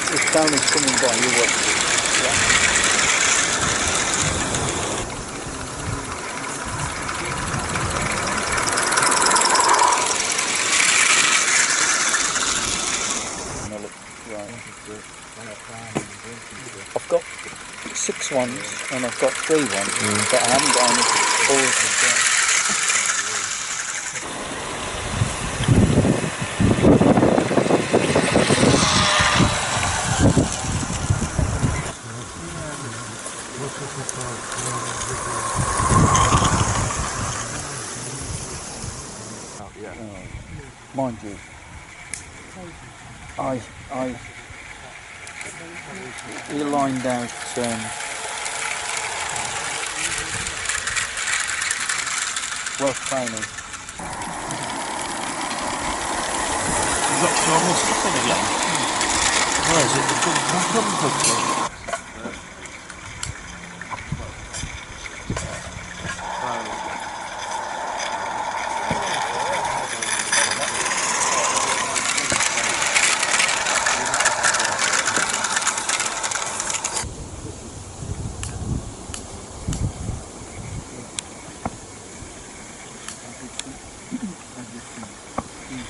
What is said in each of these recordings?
coming by you what? Yeah. I look, right. I've got six ones and I've got three ones, but I haven't got any mm. fours Mind you, I, I, he lined out, um, Welsh training. You've got normal stuff in again. Where is it? The come When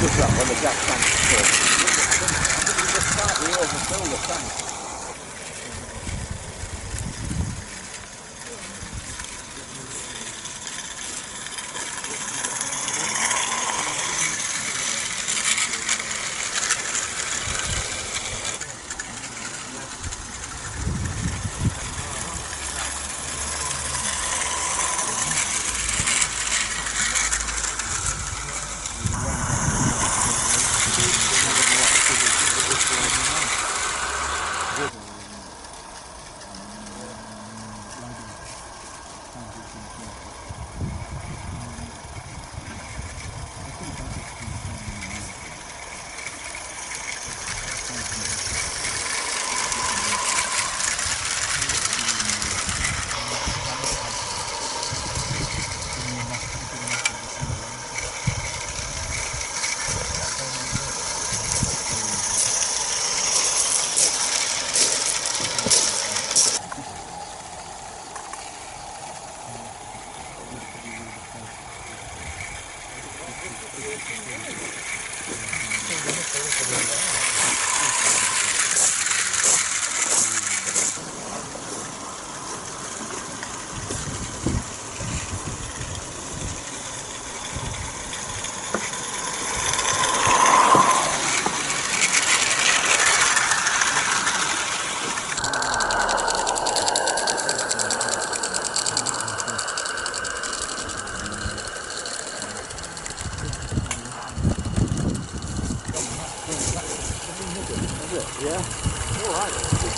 was that when the gas tank was I think we just the tank.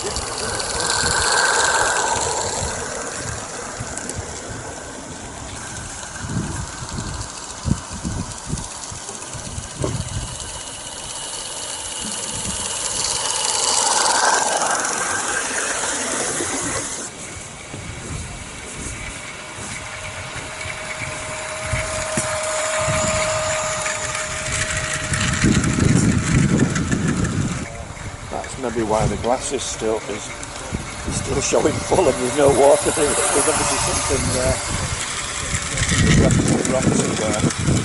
That's maybe why the glass is still is, is still showing full and there's no water in it. There's obviously something there. There's something wrong somewhere.